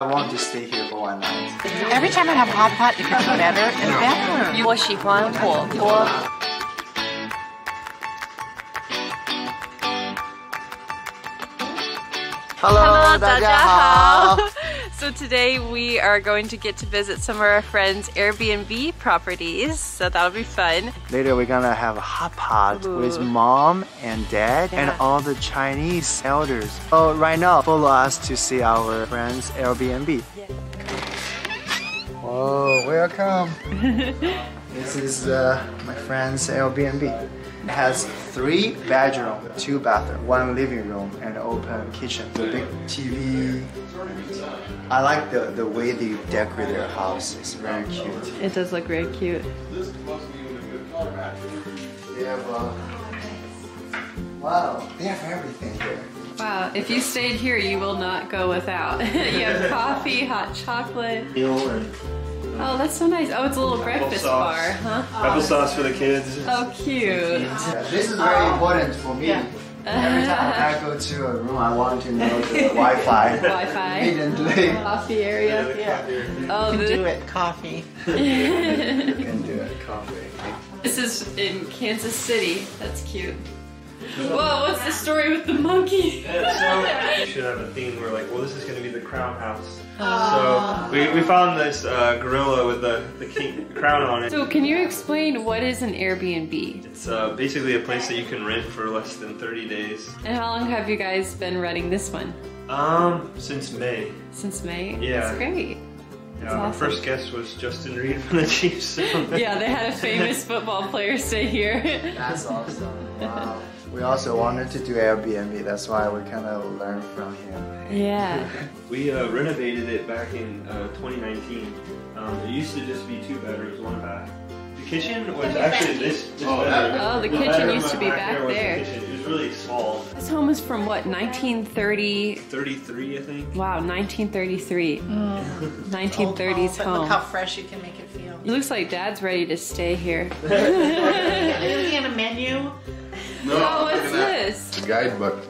I want to stay here for one night. Every time I have hot pot, it gets better and better. 我喜欢火锅。 Hello， Hello，大大家家好。 好。So today we are going to get to visit some of our friends' Airbnb properties. So that'll be fun. Later we're gonna have a hot pot with mom and dad and all the Chinese elders. So right now, follow us to see our friends Airbnb. Whoa, welcome. this is uh, my friend's Airbnb. It has three bedroom, two bathroom, one living room, and open kitchen. The big TV. I like the, the way they decorate their house. It's very cute. It does look very cute. This must be with a good car back here. They have uh, wow, they have everything here. Wow, if you stayed here, you will not go without. you have coffee, hot chocolate. Meal and Oh, that's so nice. Oh, it's a little breakfast Applesauce. bar, huh? applesauce for the kids. Oh, cute. Yeah, this is very oh. important for me. Every time I go to a room, I want to know the Wi-Fi. Wi-Fi. Immediately. Coffee area. Yeah. Oh, Do it, coffee. You can do it. Coffee. this is in Kansas City. That's cute. Whoa, what's the story with the monkey? so we should have a theme where like, well, this is going to be the crown house. So we, we found this uh, gorilla with the, the king, crown on it. So, can you explain what is an Airbnb? It's uh, basically a place that you can rent for less than 30 days. And how long have you guys been running this one? Um, since May. Since May? Yeah. That's great. Yeah, our first guest was Justin Reid from the Chiefs. Yeah, they had a famous football player stay here. That's awesome. Wow. We also wanted to do Airbnb. That's why we kind of learned from him. yeah. We uh, renovated it back in uh, 2019. Um, it used to just be two bedrooms, one bath. The kitchen was actually this. this bedroom. Oh, the The kitchen bedroom used to be back was the there. kitchen. It was really small. This home is from what, 1930? 33, I think. Wow, 1933. 1930s But home. look how fresh you can make it feel. It looks like Dad's ready to stay here. Are you looking at a menu? Oh, what's this? The guidebook.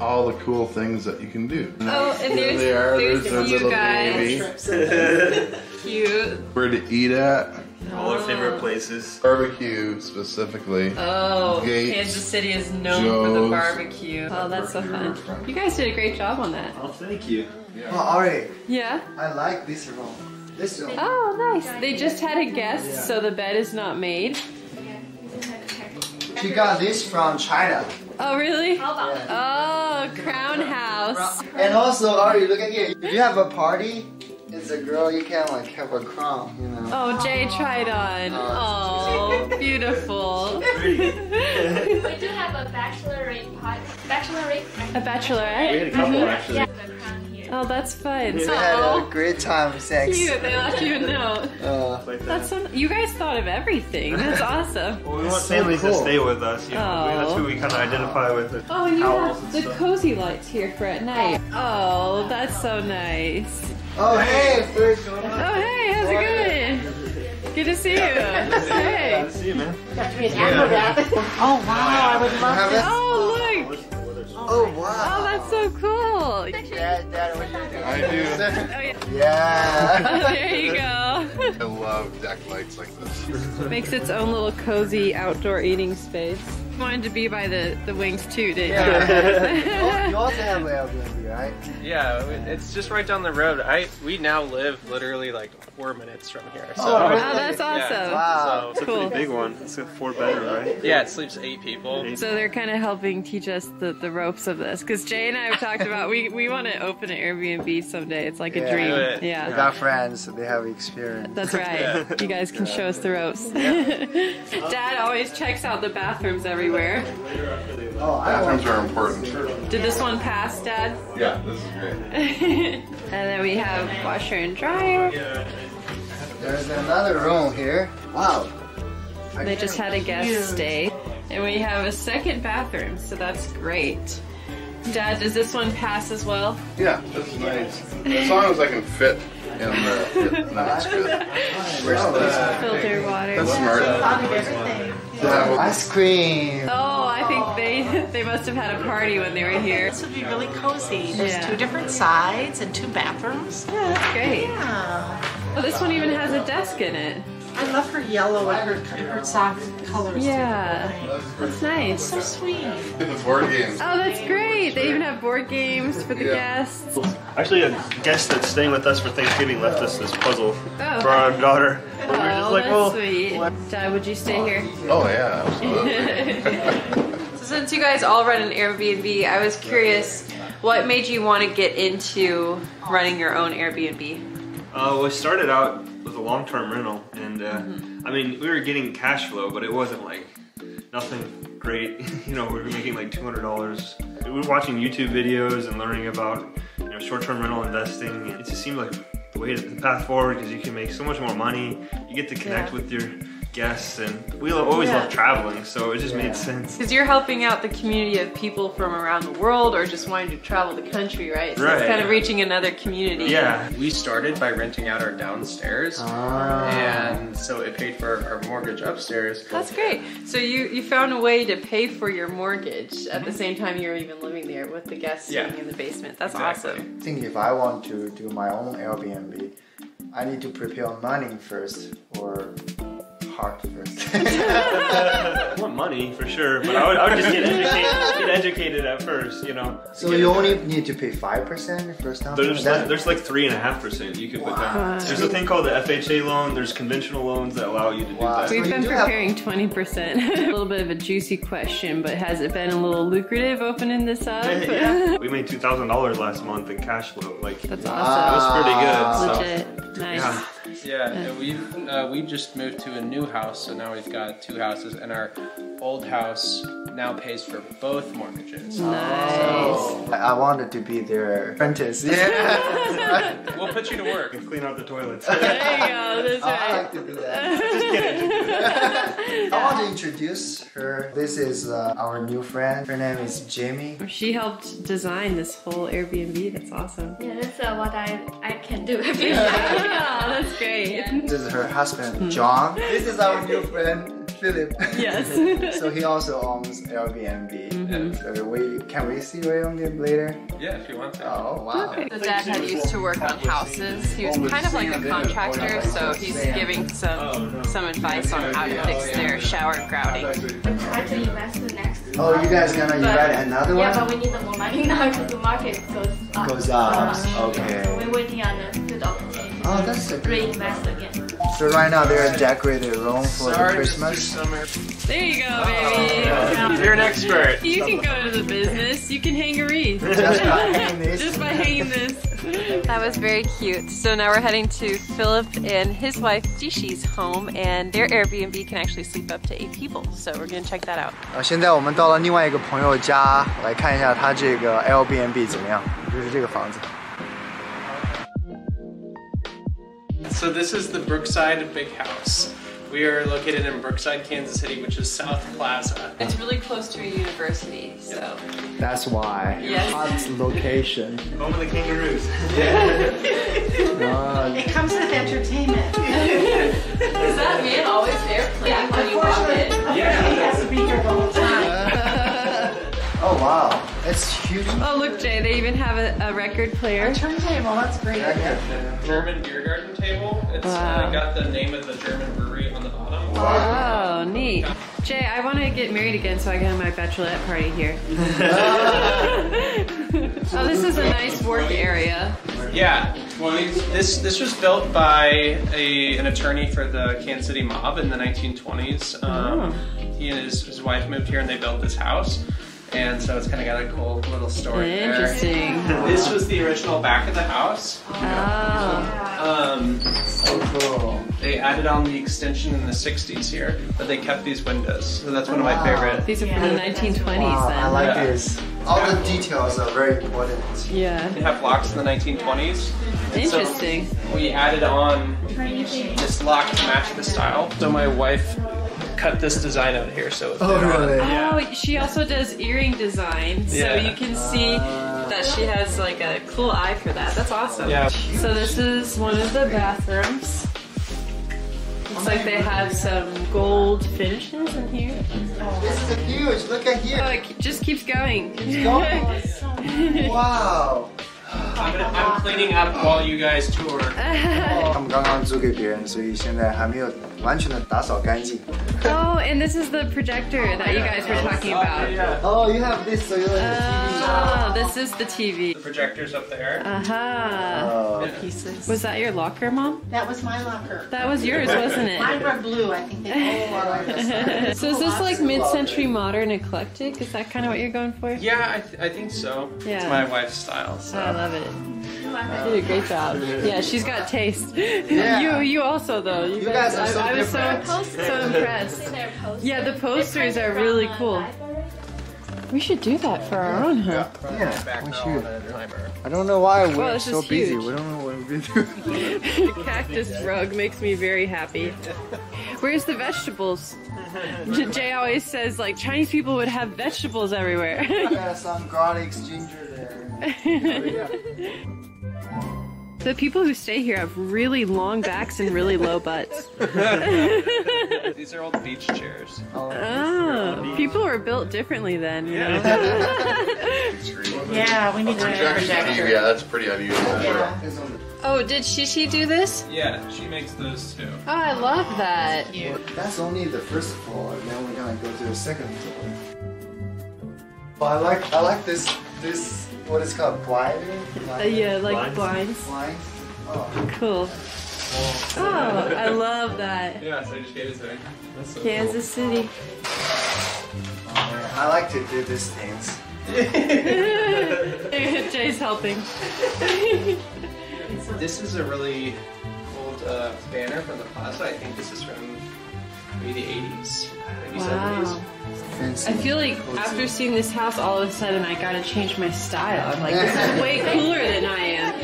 All the cool things that you can do. Oh, and Here there's, they are. there's, There's their little guys. baby. Cute. Where to eat at. All our favorite oh. places. Barbecue specifically. Oh, Gates, Kansas City is known for the barbecue. Oh, that's so fun. You guys did a great job on that. Oh, thank you. Oh, Ari, Yeah. I like this room. This room. Oh, nice. They just had a guest, so the bed is not made. She got this from China. Oh, really? Yeah. Oh, Crown House. And also, Ari, look at here. If you have a party, as a girl, you can't like have a crown, you know. Oh, Jay tried on. Oh, oh beautiful. We do have a bachelorette party. Bachelorette. A We bachelorette? had a couple mm-hmm. actually. Yeah, the. Oh, that's fun. We had a great time, sex. cute. They left you a note. Uh, Like that. That's so. You guys thought of everything. That's awesome. Well, we want so families cool. to stay with us. You know, Oh. that's who we kind of identify with. It. Oh, and you Owls have the stuff. cozy lights here for at night. Oh, that's so nice. oh, hey, first Oh, hey, how's it going? Good to see you. Hey. Good to see you, man. Oh, wow, I would love Have Oh, wow. Oh, that's so cool. Dad, Dad, what you doing? I do. Oh, yeah. Yeah. there you go. I love deck lights like this. Makes its own little cozy outdoor eating space. Wanted to be by the, the wings too, didn't Oh, you? you also have Airbnb, right? Yeah, it's just right down the road. I we now live literally like four minutes from here. So Oh, Oh, really? that's awesome. Wow. It's a Cool. pretty big one. It's a four bedroom, right? yeah, it sleeps eight people. So they're kind of helping teach us the, the ropes of this. Because Jay and I have talked about we, we want to open an Airbnb someday. It's like a dream. Yeah, it. We Yeah. got friends, so they have experience. That's right. You guys can show us the ropes. Dad always checks out the bathrooms everywhere. Oh, Bathrooms are important. Did this one pass, Dad? Yeah, this is great. and then we have washer and dryer. There's another room here. Wow. They just had a guest stay. And we have a second bathroom, so that's great. Dad, does this one pass as well? Yeah, this is nice. As long as I can fit in there, then it's good. Where's Filter water. That's smart. Thought of everything. Yeah, Ice cream. Oh, I think they they they must have had a party when they were here. This would be really cozy. There's Yeah. two different sides and two bathrooms. Yeah, that's great. Yeah. Oh, this one even has a desk in it. I love her yellow and her, her sock colors. too. Yeah, that's nice. So sweet. The board games. Oh, that's great. They even have board games for the Yeah. guests. Actually, a guest that's staying with us for Thanksgiving left us this puzzle Oh. for our daughter. We were just Oh, like, that's well, sweet. Dad, would you stay here? Oh yeah, absolutely. So since you guys all run an Airbnb, I was curious, what made you want to get into running your own Airbnb? Uh, we started out with a long-term rental, and uh, Mm-hmm. I mean, we were getting cash flow, but it wasn't like nothing great. you know, we were making like two hundred dollars. We were watching YouTube videos and learning about you know short-term rental investing. and It just seemed like the way to the path forward because you can make so much more money. You get to connect Yeah. with your guests, and we always Yeah. love traveling, so it just Yeah. made sense. Because you're helping out the community of people from around the world or just wanting to travel the country, right? So Right. it's kind of reaching another community. Yeah. We started by renting out our downstairs, Ah. and so it paid for our mortgage upstairs. That's great. So you, you found a way to pay for your mortgage at the same time you're even living there with the guests Yeah. living in the basement. That's Exactly. awesome. I think if I want to do my own Airbnb, I need to prepare money first or heart first. I want money for sure, but I would, I would just get educated, get educated at first, you know. so you it. only need to pay five percent first down There's payment? like, there's like three and a half percent you can put down. There's a thing called the FHA loan. There's conventional loans that allow you to do Wow. that. We've you been do preparing 20%. a little bit of a juicy question, but has it been a little lucrative opening this up? yeah. We made two thousand dollars last month in cash flow. Like That's it awesome. was pretty good. So. Nice. Yeah. Yeah, and we uh, we just moved to a new house, so now we've got two houses, and our old house now pays for both mortgages. Nice. I I wanted to be their apprentice. Yeah. We'll put you to work. And clean out the toilets. There you go. That's I right. like to do that. Just kidding. I want to introduce her. This is uh, our new friend. Her name is Jamie. She helped design this whole Airbnb. That's awesome. Yeah, that's uh, what I I can do. Yeah, that's great. This is her husband, John. This is our new friend, Philip. Yes. so he also owns Airbnb. So we can we see Airbnb later? Yeah, if you want to. Oh wow. The dad had used to work on houses. He was kind of like a contractor, so he's giving some some advice on how to fix their shower grouting. we try to invest the next. Oh, you guys gonna invite another one? Yeah, but we need more money now because the market goes up. Goes up, Uh, okay. So we're waiting on a good opportunity. Oh, that's a to good. reinvest again. So right now they're decorating a room for the Sorry, Christmas. Mr. Summer. There you go, baby. You're an expert. You can go to the business. You can hang a wreath. Just by hanging this. Just by hanging this. That was very cute. So now we're heading to Philip and his wife Jishi's home, and their Airbnb can actually sleep up to eight people. So we're gonna check that out. 啊，现在我们到了另外一个朋友家，来看一下他这个 Airbnb 怎么样，就是这个房子。 So this is the Brookside Big House. We are located in Brookside, Kansas City, which is South Plaza. It's really close to a university, so That's why. Yes. Hot location. Home of the kangaroos. Uh, It comes with entertainment. is that man always there playing when you walk in? Yeah. He has to be here the whole time. oh wow, it's huge. Oh look, Jay, they even have a, a record player. Turntable, that's great. German beer garden table. It's Wow. uh, got the name of the German brewery on the bottom. Oh, neat. Jay, I want to get married again so I can have my bachelorette party here. oh, this is a nice work area. Yeah. Well, this this was built by a, an attorney for the Kansas City mob in the 1920s. Um, He and his, his wife moved here and they built this house. And so it's kind of got a cool little story there. Interesting. This was the original back of the house. Oh, Um, So cool. they added on the extension in the 60s here, but they kept these windows. So that's one of my favorite. these are from the 1920s Wow, then. I like Yeah. this. All the details are very important. yeah. They have locks in the 1920s. And so Interesting. we added on this lock to match the style. So my wife cut this design out here, so it's Oh really? Yeah. Oh, she also does earring design, so Yeah. you can see that she has like a cool eye for that. That's awesome. Yeah. So this is one of the bathrooms. Looks like they have some gold finishes in here. This is huge. Look at Oh, here. it just keeps going. keeps going. Wow. I'm, gonna, I'm cleaning up while you guys tour. 他们刚刚租给别人，所以现在还没有完全的打扫干净。 oh, and this is the projector that you guys were talking about. Oh, you have this, so you like Oh, this is the TV. The projector's up there. Aha. Oh. Pieces. Was that your locker, Mom? That was my locker. That was yours, wasn't Mine it? were blue. I think they all are. So is this like mid-century modern eclectic? Is that kind of what you're going for? Yeah, I, th- I think so. Yeah. It's my wife's style. So. I love it. You did a great job. Yeah, she's got taste. Yeah. You you also though. You, You guys are so I, I was so so impressed. Yeah, the posters are really cool. We should do that for our own, huh? Yeah, we should. I don't know why we're Well, so busy. huge. We don't know what we're doing. The cactus rug makes me very happy. Where's the vegetables? Jay always says like Chinese people would have vegetables everywhere. Got some garlic, ginger there. the people who stay here have really long backs and really low butts. These are old beach chairs. Oh, people were built differently then, you know? Yeah, we need to a Projection projector. yeah, that's pretty unusual. Yeah. Oh, did Shishi do this? Yeah, she makes those too. Oh, I love that. That's only the first floor, and then we're gonna go to the second floor. But I like I like this this what is called blinding. Uh, yeah, like Blinds. blinds. Blind. Oh. Cool. Oh, I love that. Yeah, so I just gave it to her. So Kansas City. I like to do these things. Jay's helping. This is a really old uh, banner from the plaza. I think this is from maybe the 80s, maybe Wow. 70s. Fancy. I feel like after seeing this house, all of a sudden I gotta change my style. I'm like, this is way cooler than I am.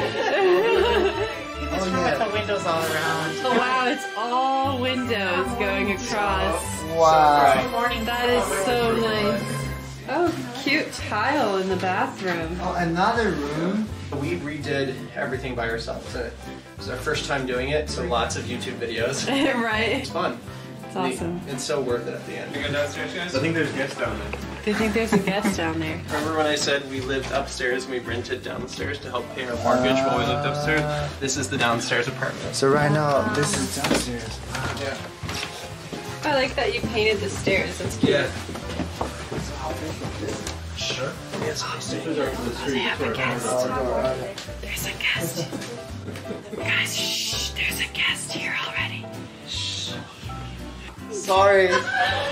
It's room with the windows all around. oh wow, it's all windows going across. Wow. Morning. That is so nice. Oh, cute tile in the bathroom. Oh, another room. We redid everything by ourselves. and It was our first time doing it, so lots of YouTube videos. right? It's fun. It's awesome. It's so worth it at the end. You go downstairs, guys? I think there's guests down there. They think there's a guest down there. Remember when I said we lived upstairs and we rented downstairs to help pay our ah. mortgage while we lived upstairs? This is the downstairs apartment. So right now this is downstairs. Yeah. I like that you painted the stairs. That's cute. Yeah. Sure. Yes, I see. They have a guest. There's a guest. Guys, shh. There's a guest here already. Sorry.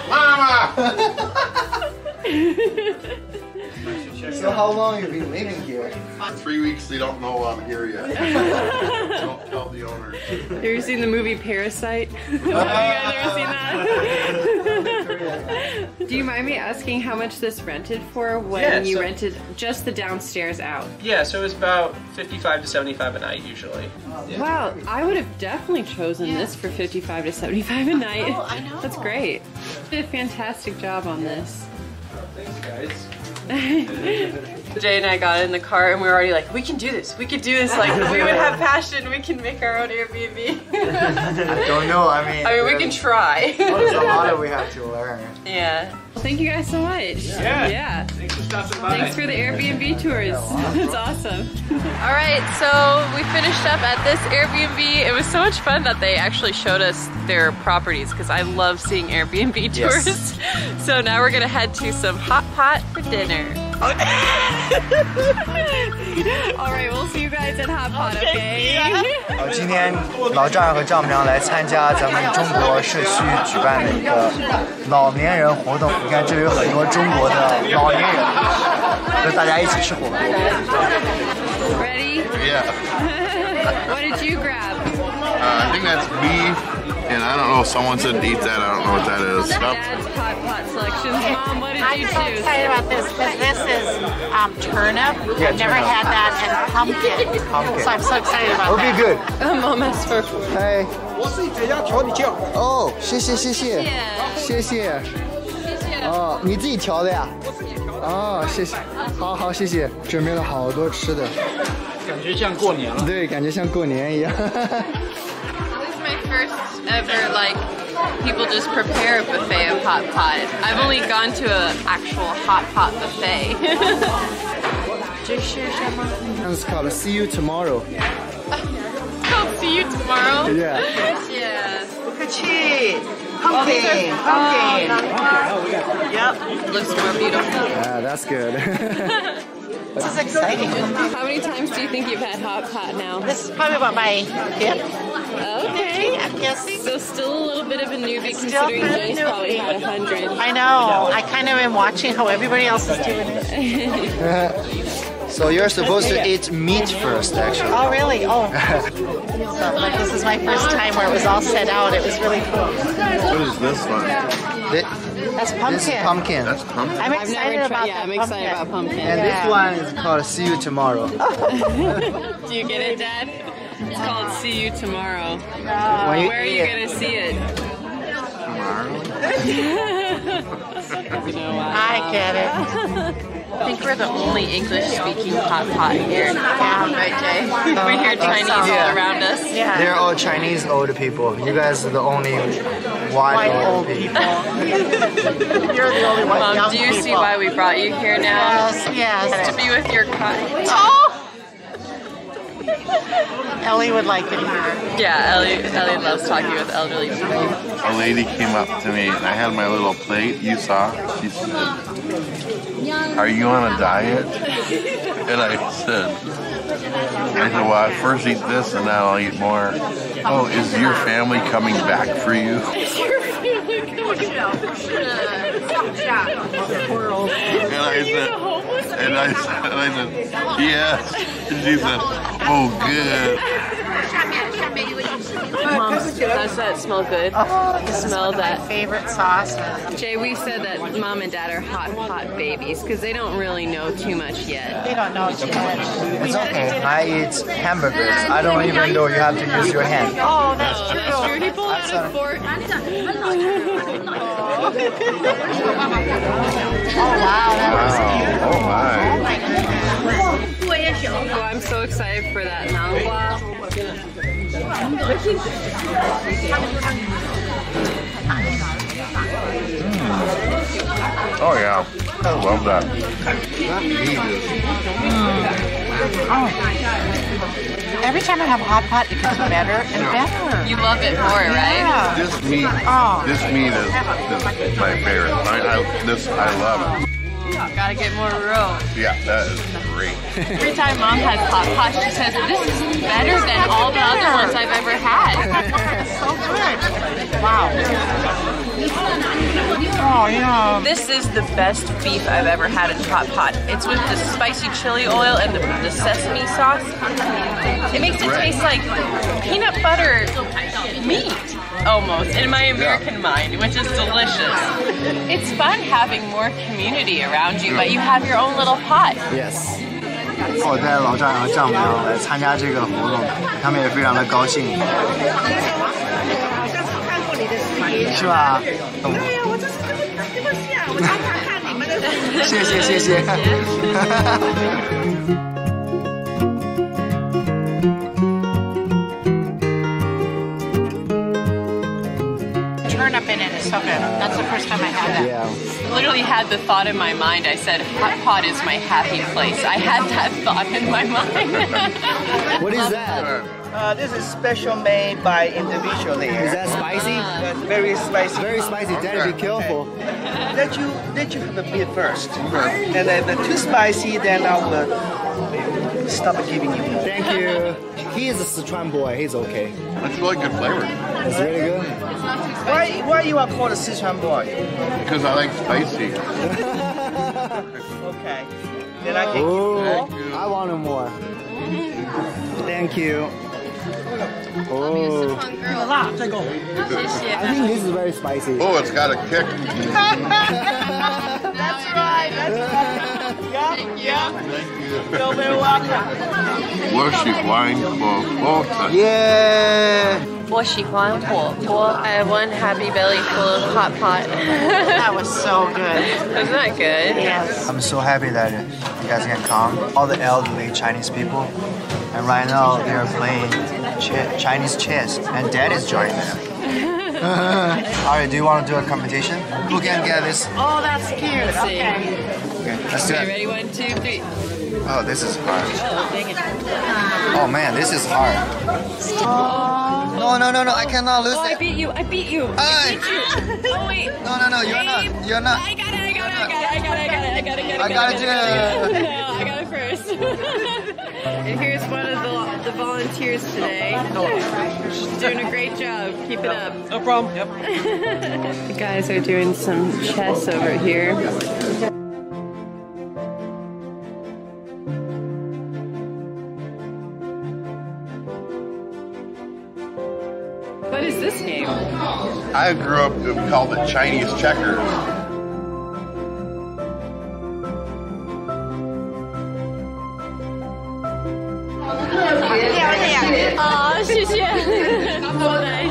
Mama! So how long have you been living here? Three weeks, they don't know I'm here yet. don't tell the owner. Have you ever seen the movie Parasite? Oh have you guys ever seen that? Do you mind me asking how much this rented for when Yeah, you so- rented just the downstairs out? Yeah, so it was about 55 to 75 a night usually. Wow, I would have definitely chosen this for 55 to 75 a night. Oh, I know. That's great. You did a fantastic job on this. Thanks, guys. Jay and I got in the car and we were already like, we can do this. We could do this. Like, we would have passion. We can make our own Airbnb. I don't know. I mean, I mean, we can try. There's a lot that we have to learn. yeah. Well, thank you guys so much. Yeah. Yeah. Thanks for stopping by. Thanks for the Airbnb tours. It's awesome. All right, so we finished up at this Airbnb. It was so much fun that they actually showed us their properties because I love seeing Airbnb tours. Yes. tours. So now we're gonna head to some hot pot for dinner. All right, we'll see you guys at hot pot, okay? 好，今天老丈人和丈母娘来参加咱们中国社区举办的一个老年人活动。你看，这里有很多中国的老年人，和大家一起吃火锅。Ready? Yeah. What did you grab? Uh, I think that's beef, and I don't know. Someone said eat that. I don't know what that is. Yep. Dad's hot pot selections. Mom, what did I'm you so choose? excited about this because this is um, turnip. I've never turnip. had that and pumpkin. Pumpkin. So I'm so excited about Will be that. good. Mom asked for 哎，哦，谢谢谢谢谢谢。哦，你自己调的呀？哦，谢谢，好好谢谢，准备了好多吃的。 感觉像过年了。对，感觉像过年一样。 first ever like people just prepare a buffet of hot pot. I've only gone to an actual hot pot buffet. it's called a see you tomorrow. it's see you tomorrow? Yeah. yes. Look at. Pumpkin. Oh, oh, pumpkin. Yep. Looks more beautiful. Yeah, that's good. This is exciting. How many times do you think you've had hot pot now? This is probably about my fifth. Okay. I'm guessing. So still a little bit of a newbie Still considering kind Jay's newbie. probably had a hundred. I know. I kind of am watching how everybody else is doing it. so you're supposed to eat meat first, actually. Oh, really? Oh. so, like, this is my first time where it was all set out. It was really cool. What is this one? Thi- That's pumpkin. This is pumpkin. That's pumpkin. I'm I've excited never about tried. Yeah, that I'm excited pumpkin. about pumpkin. And Yeah. this one is called See You Tomorrow. Do you get it, Dad? It's called See You Tomorrow. When you Where are you gonna see it? you know what? I get it. I think we're the only English-speaking hot pot here. Yeah, right, Jay? We hear Chinese Yeah. all around us. Yeah. They're all Chinese old people. You guys are the only white, White old, old people. people. You're the only white Mom, young do you people. see why we brought you here now? Yes, yes. To be with your cut. Oh! Ellie would like it here. Yeah, Ellie, Ellie loves talking with elderly people. A lady came up to me and I had my little plate. You saw. She said, "Are you on a diet?" And I said, "I said, well, I first eat this and now I'll eat more." Oh, is your family coming back for you? And I said, and I said, and I said, yes. And she said, oh, good. Mom, does that smell good? Oh, this Smell that. favorite sauces. Jay, we said that mom and dad are hot pot babies because they don't really know too much yet. They don't know too much. It's okay. I eat hamburgers. I don't even know you have to use your hand. Oh, that's true. Sure, he pulled out a fork. Oh, wow, that was cute. Oh, my. Oh, my goodness. Oh, I'm so excited for that nangua. Oh, yeah. I love that. Oh. Every time I have hot pot, it gets better and better. You love it more, right? Yeah. This meat, Oh. this meat is, is my favorite. I, I, this, I love it. Gotta get more roe. Yeah, that is great. Every time mom has hot pot, she says, this is better than all the other ones I've ever had. So good. Wow. Oh, yeah. This is the best beef I've ever had in hot pot. It's with the spicy chili oil and the, the sesame sauce. It makes it taste like peanut butter meat, almost, in my American mind, which is delicious. It's fun having more community around you, but you have your own little pot. Yes. 我带老丈人和丈母娘来参加这个活动，他们也非常的高兴， 是吧？懂吗？谢谢谢谢。 Turnip in it is so good. That's the first time I had that. Yeah. literally had the thought in my mind. I said, hot pot is my happy place. I had that thought in my mind. What is that? Uh, this is special made by individual Is that spicy? Uh, very spicy. Very spicy. Daddy, be careful. Let you let you have a bit first, and then if it's too spicy, then I will stop giving you more. Thank you. He is a Sichuan boy. He's okay. It's really good flavor It's really good. Why why you are called a Sichuan boy? because I like spicy. Okay. Then I can give you Oh, more. I want him more. Thank you. Oh, I think this is very spicy. Oh, it's got a kick. That's right. That's right. Yeah, yeah. You're very welcome. 我喜欢火锅的。 Yeah. 我喜欢火锅. I have one happy belly full of hot pot. That was so good. Isn't that good? Yes. I'm so happy that you guys can come. All the elderly Chinese people, And right now they are playing ch- Chinese chess, and Dad is joining them. Alright, do you want to do a competition? Who can get this? Oh, that's cute. Okay. Okay, let's do Okay, it. ready? One, two, three. Oh, this is hard. Oh, dang it. Oh man, this is hard. No, no, no, no, I cannot lose Oh, I beat you. I beat you. Ay. I beat you. Oh, wait. No, no, no, you're not. You're not. I got it. I got it. I got it. I got it. I got it. I got it. I got it, it. No, I got it first. And here's one of the, the volunteers today. She's doing a great job. Keep it up. No problem. Yep. The guys are doing some chess over here. What is this game? I grew up, we called it Chinese checkers. Oh, 谢谢。So nice.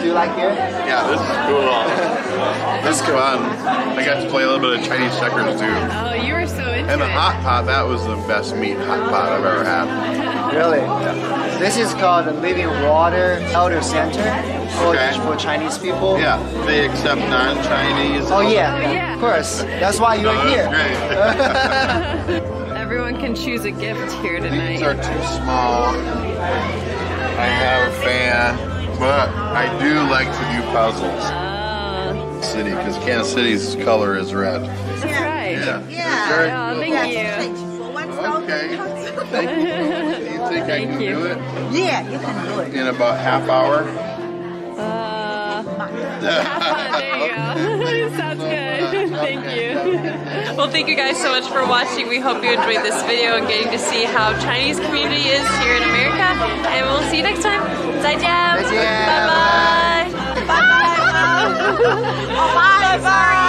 Do you like it? Yeah, this is cool. this is fun. Um, I got to play a little bit of Chinese checkers too. Oh, you were so into And the hot pot, that was the best meat hot pot I've ever had. Really? Yeah. This is called the Living Water Elder Center for, Okay. for Chinese people. Yeah, they accept non-Chinese. Oh yeah, Oh, yeah. Of course. That's why you're Oh, here. great. Everyone can choose a gift here tonight. These are too small. I have a fan, but I do like to do puzzles. Oh, City, because Kansas City's color is red. that's right. Yeah. Very Oh, cool. thank you. Okay. Thank you. Do you think I can you. do it Yeah, you can do it. in about half hour? Uh, there you go. Sounds good. Thank you. Well, thank you guys so much for watching. We hope you enjoyed this video and getting to see how Chinese community is here in America. And we'll see you next time. 再见. Bye bye. Bye bye. Bye. Bye